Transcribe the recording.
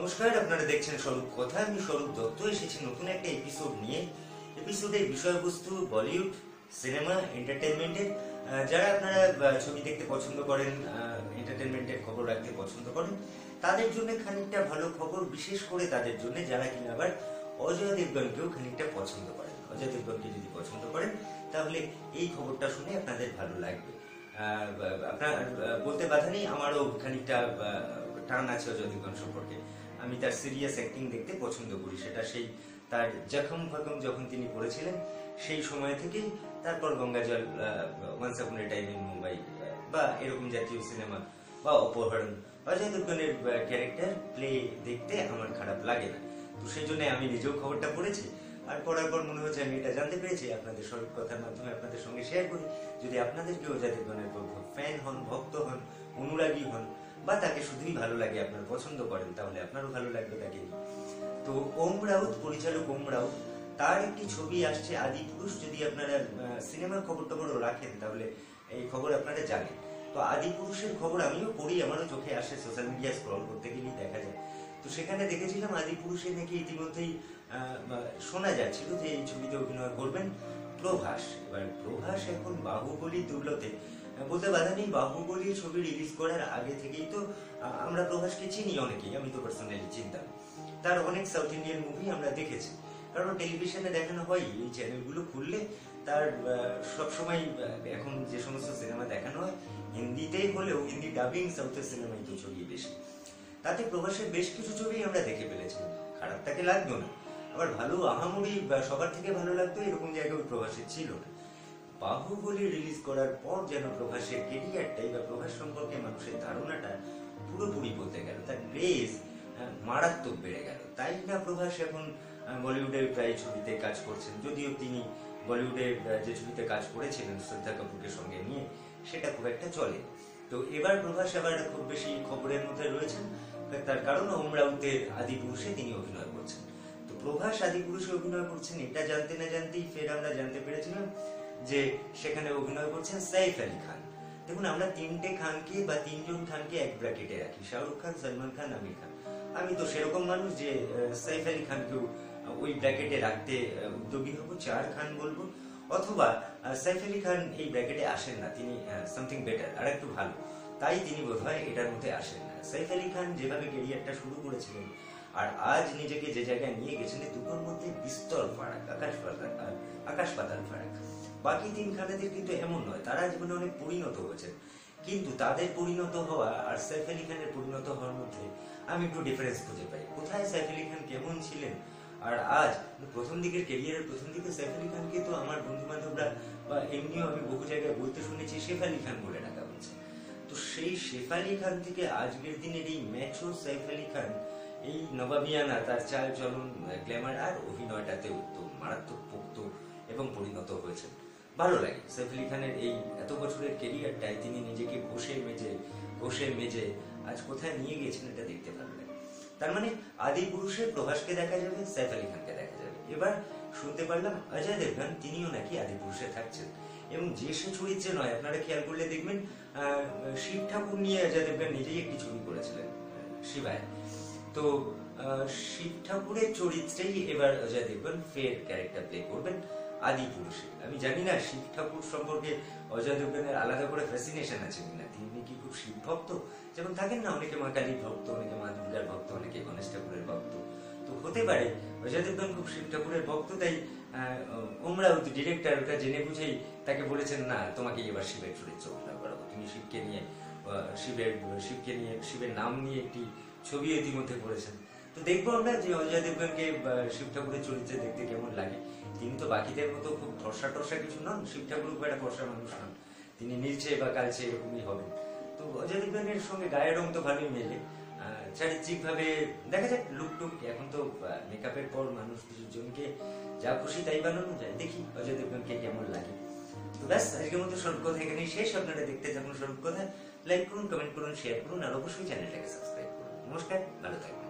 নমস্কার, আপনারা দেখছেন স্বরূপ কথা। আমি স্বরূপ দত্ত, এসেছি নতুন একটা এপিসোড নিয়ে। এপিসোডের বিষয়বস্তু বলিউড সিনেমা এন্টারটেনমেন্টের যারা আপনারা ছবি দেখতে পছন্দ করেন এন্টারটেনমেন্টের খবর রাখতে পছন্দ করেন, তাদের জন্য খানিকটা ভালো খবর, বিশেষ করে তাদের জন্য, যারা কিনা আবার অজয় দেবগনকেও খানিকটা পছন্দ করেন। অজয় দেবগনকে যদি পছন্দ করেন, তাহলে এই খবরটা শুনে আপনাদের ভালো লাগবে। আপনার বলতে বাধা নেই, আমারও খানিকটা টান আছে অজয় দেবগন সম্পর্কে। আমি তার সিরিয়াস অ্যাক্টিং দেখতে পছন্দ করি। সেটা সেই তার জখম ফখম যখন তিনি করেছিলেন, সেই সময় থেকেই তারপর গঙ্গাজল once upon A time in Mumbai বা এরকম জাতীয় সিনেমা বা অপহরণ অজয় দেবগনের ক্যারেক্টার প্লে দেখতে আমার খারাপ লাগে না। তো সেই জন্য আমি নিজেও খবরটা পড়েছি। আর পড়ার পর মনে হচ্ছে আমি এটা জানতে পেরেছি, আপনাদের স্বরূপ কথার মাধ্যমে আপনাদের সঙ্গে শেয়ার করি। যদি আপনাদের কেউ অজয় দেবগনের ফ্যান হন, ভক্ত হন, অনুরাগী হন বা তাকে শুধুই ভালো লাগে, আপনার পছন্দ করেন, তাহলে আপনারও ভালো লাগবে তাকে। তো ওম রাউত, পরিচালক ওম রাউত, তার একটি ছবি আসছে, আদি পুরুষ, যদি আপনারা সিনেমার খবর টবরও রাখেন, তাহলে এই খবর আপনারা জানেন। তো আদি পুরুষের খবর আমিও পড়ি, আমারও চোখে আসে সোশ্যাল মিডিয়া স্ক্রল করতে গেলেই দেখা যায়। তো সেখানে দেখেছিলাম আদি পুরুষে নাকি ইতিমধ্যেই শোনা যাচ্ছিল যে এই ছবিতে অভিনয় করবেন প্রভাস। এবার প্রভাস এখন বাহুবলী দুর্লতে বলতে বাধা নেই, বাহুবলী ছবি রিলিজ করার আগে থেকেই তো আমরা প্রভাসকে চিনি অনেকেই, আমি তো পার্সোনালি চিনতাম। তার অনেক সাউথ ইন্ডিয়ান মুভি আমরা দেখেছি। কারণ টেলিভিশনে দেখানো হয়, এই চ্যানেলগুলো খুললে তার সবসময় এখন যে সমস্ত সিনেমা দেখানো হয়, হিন্দিতেই হলেও, হিন্দি ডাবিং সাউথের সিনেমাই তো ছবি বেশি। তাতে প্রভাসের বেশ কিছু ছবি আমরা দেখে ফেলেছি। খারাপ তাকে লাগতো না। আবার ভালো আহামরি সবার থেকে ভালো লাগতো এরকম জায়গায় প্রভাসের ছিল না। বাহুবলী রিলিজ করার পর যেন প্রভাসের কেরিয়ারটাই বা প্রভাস সম্পর্কে মানুষের ধারণাটা পুরোপুরি বলতে গেল, তার ক্রেজ মারাত্মক বেড়ে গেল। তাই না প্রভাস এখন বলিউডের প্রায় ছবিতে কাজ করছেন? যদিও তিনি বলিউডের যে ছবিতে কাজ করেছিলেন শ্রদ্ধা কাপুরকে সঙ্গে নিয়ে, সেটা খুব একটা চলে। তো এবার প্রভাস আবার খুব বেশি খবরের মধ্যে রয়েছেন তার কারণ ওম রাউতের আদি পুরুষে তিনি অভিনয় করছেন। তো প্রভাস আদি পুরুষে অভিনয় করছেন, এটা জানতে না জানতেই ফের আমরা জানতে পেরেছিলাম যে সেখানে অভিনয় করছেন সাইফ আলী খান। দেখুন, আমরা তিনটে খানকে বা তিনজন খানকে এক ব্র্যাকেটে রাখি, শাহরুখ খান, সলমান খান, আমির খান। আমি তো সেরকম মানুষ যে সাইফ আলী খানকেও ওই ব্র্যাকেটে রাখতে উদ্যোগী হব, চার খান বলব। অথবা সাইফ আলী খান এই ব্র্যাকেটে আসেন না, তিনি সামথিং বেটার আর একটু ভালো। তাই তিনি বোধহয় এটার মধ্যে আসেন না। সাইফ আলী খান যেভাবে কেরিয়ারটা শুরু করেছিলেন, আর আজ নিজেকে যে জায়গায় নিয়ে গেছেন দুটোর মধ্যে বিস্তর ফারাক, আকাশ পাতাল আকাশ পাতাল ফারাক। বাকি তিন খানেদের কিন্তু এমন নয়, তারা জীবনে অনেক পরিণত হয়েছেন। কিন্তু তাদের পরিণত হওয়া আর সাইফ আলী খানের পরিণত হওয়ার মধ্যে আমি একটু ডিফারেন্স খুঁজে পাই। কোথায় সাইফ আলী খান কেমন ছিলেন? আর আজ প্রথম দিকের ক্যারিয়ারের প্রথম দিকে সাইফ আলী খানকে তো আমার বন্ধু বান্ধবরা বা এমনিও আমি বহু জায়গায় বলতে শুনেছি, শেফ আলী খান বলে ডাকা হচ্ছে তো সেই শেফ আলী খান থেকে আজকের দিনের এই ম্যাচো সাইফ আলী খান, এই নবাবিয়ানা, তার চাল চলন গ্ল্যামার আর অভিনয়টাতেও তো মারাত্মক পোক্ত এবং পরিণত হয়েছেন। ভালো লাগে। সাইফ আলী খানের এই এত বছরের কেরিয়ারটায় তিনি নিজেকে ঘষে মেজে ঘষে মেজে আজ কোথায় নিয়ে গেছেন এটা দেখতে ভালো লাগে তার মানে আদি পুরুষে প্রভাসকে দেখা যাবে সাইফ আলী খানকে দেখা যাবে। এবার শুনতে পারলাম অজয় দেবগান, তিনিও নাকি আদি পুরুষে থাকছেন। এবং যে সে চরিত্রে নয়, আপনারা খেয়াল করলে দেখবেন শিব ঠাকুর নিয়ে অজয় দেবগান নিজেই একটি ছবি করেছিলেন শিবায়। তো শিব ঠাকুরের চরিত্রেই এবার অজয় দেবগন ফের ক্যারেক্টার প্লে করবেন। আদি পুরুষে। আমি জানি না, শিব ঠাকুর সম্পর্কে অজয় দেবগনের আলাদা করে ফ্যাসিনেশন আছে কিনা। তিনি কি খুব শিব ভক্ত? যেমন থাকেন না অনেকে মা কালীর ভক্ত, অনেকে মা দুর্গার ভক্ত, অনেকে গণেশ ঠাকুরের ভক্ত। তো হতে পারে, অজয় দেবগন খুব শিব ঠাকুরের ভক্ত, তাই ওমরা ডিরেক্টর ওটা জেনে বুঝেই তাকে বলেছেন, না, তোমাকে এবার শিবের চরিত্র অভিনয় করাবো তুমি শিবকে নিয়ে শিবের, শিবকে নিয়ে, শিবের নাম নিয়ে একটি ছবি ইতিমধ্যে করেছেন। তো দেখব আমরা যে অজয় দেবগনকে শিব ঠাকুরের চরিত্রে দেখতে কেমন লাগে। তিনি তো বাকিদের মতো খুব ফর্সা টর্সা কিছু নন শিব ঠাকুর খুব একটা ফর্সা মানুষ নন। তিনি নীলচে বা কালচে এরকমই হবেন তো অজয় দেবগনের সঙ্গে গায়ের রং তো ভালোই মেলে। চারিত্রিক ভাবে দেখা যাক, লুক টুক, এখন তো মেকআপের পর মানুষ জনকে যা খুশি তাই বানানো যায়। দেখি অজয় দেবগনকে কেমন লাগে। তো ব্যাস, আজকের মতো স্বরূপ কথা এখানেই শেষ। আপনারা দেখতে থাকুন স্বরূপ কথা। লাইক করুন কমেন্ট করুন শেয়ার করুন, আর অবশ্যই চ্যানেলটাকে সাবস্ক্রাইব করুন। নমস্কার, ভালো থাকবেন।